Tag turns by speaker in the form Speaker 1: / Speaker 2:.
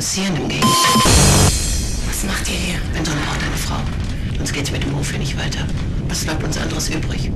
Speaker 1: passieren, im Gegenteil. Was macht ihr hier? Ein Sohn braucht eine Frau. Uns geht's mit dem Hof hier nicht weiter. Was bleibt uns anderes übrig?